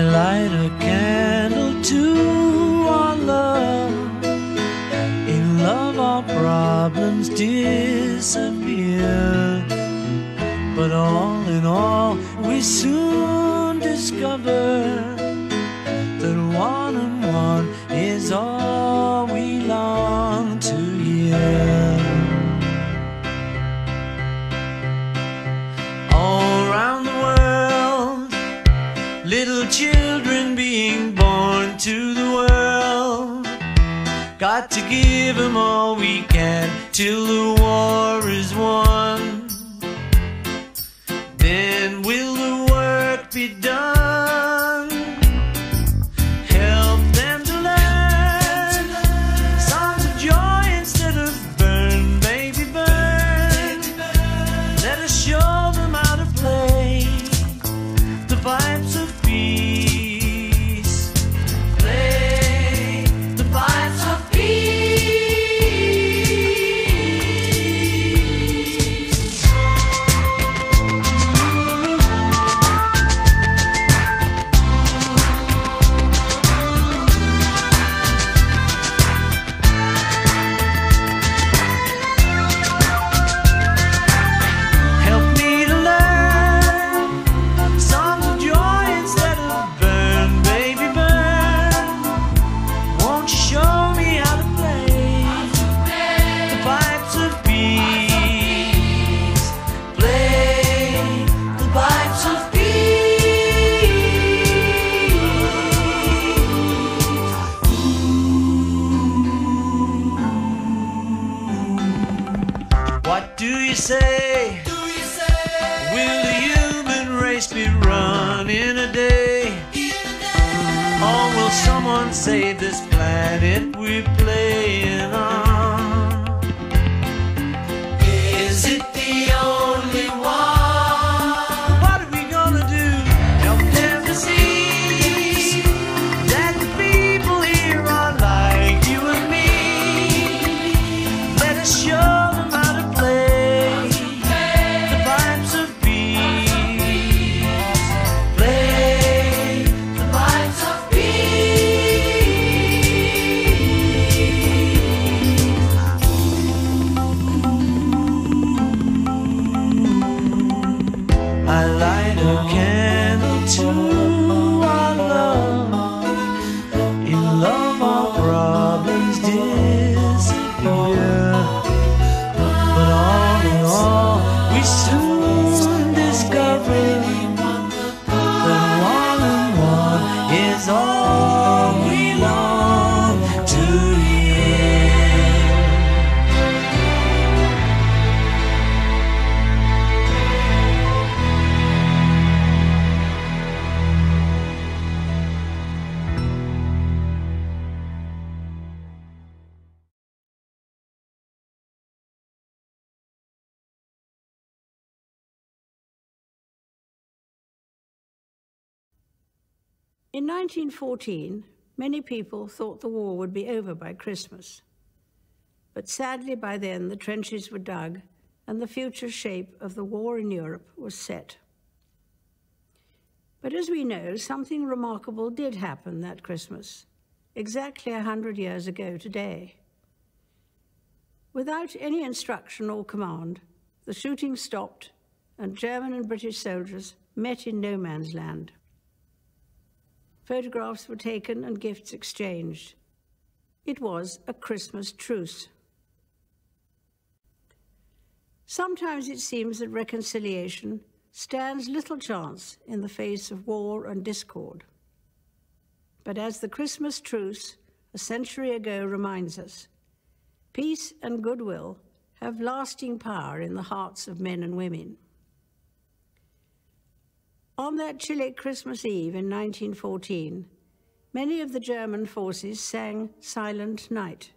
I light a candle to our love. In love, our problems disappear. But all in all, we soon discover that one and one children being born to the world. Got to give them all we can till the war is won. What do you say? Will the human race be run in a day? Or will someone save this planet we're playing on? To In 1914, many people thought the war would be over by Christmas. But sadly, by then, the trenches were dug and the future shape of the war in Europe was set. But as we know, something remarkable did happen that Christmas, exactly a hundred years ago today. Without any instruction or command, the shooting stopped and German and British soldiers met in no man's land. Photographs were taken and gifts exchanged. It was a Christmas truce. Sometimes it seems that reconciliation stands little chance in the face of war and discord. But as the Christmas truce a century ago reminds us, peace and goodwill have lasting power in the hearts of men and women. On that chilly Christmas Eve in 1914, many of the German forces sang Silent Night,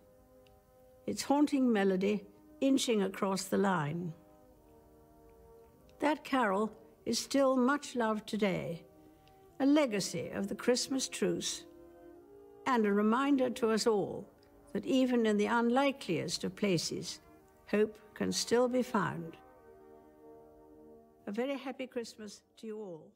its haunting melody inching across the line. That carol is still much loved today, a legacy of the Christmas truce, and a reminder to us all that even in the unlikeliest of places, hope can still be found. A very happy Christmas to you all.